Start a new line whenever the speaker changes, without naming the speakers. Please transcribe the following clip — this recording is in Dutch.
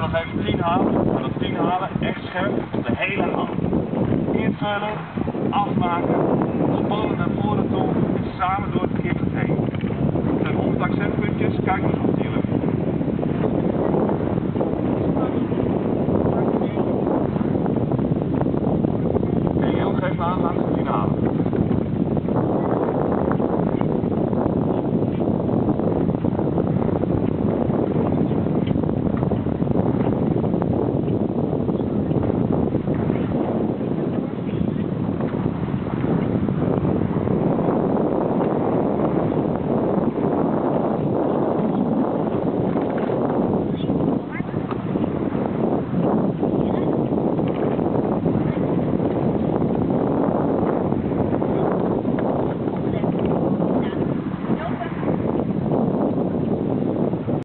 we nog even 10 halen. Maar dat 10 halen, echt scherp, de hele hand. Invullen, afmaken, spannen naar voren toe en samen door het keerpunt heen. Er zijn 100 accentpuntjes, kijk maar of die hier lukt.
Hey,
geef me aan.